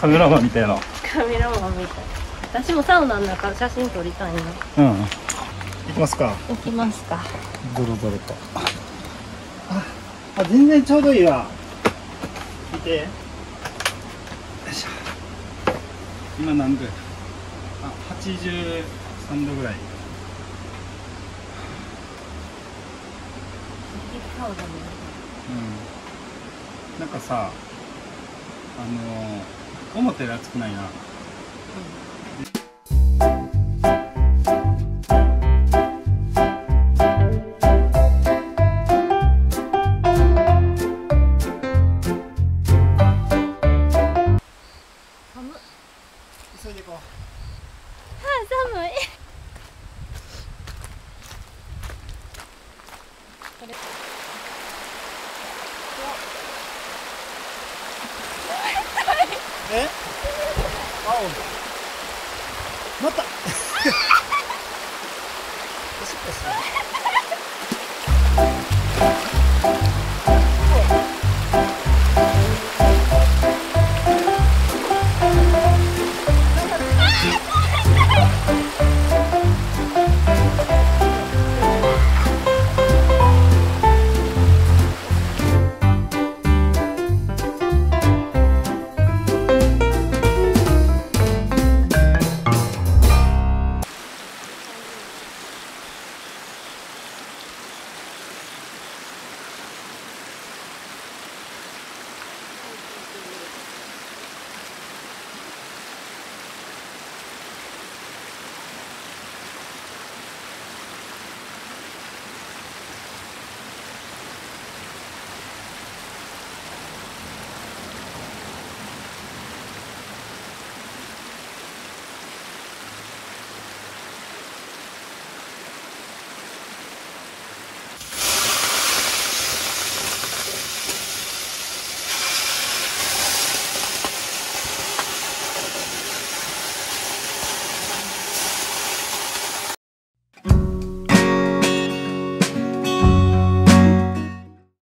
カメラマンみたいな。カメラマンみたい。私もサウナの中写真撮りたいな。うん。行きますか。行きますか。ドロドロとああ全然ちょうどいいわ。見て。よいしょ。今何度やあ83度ぐらい。うん。なんかさあのー、思ったより暑くないな。急いでい。こう寒いえ？青また。おしっこし。てる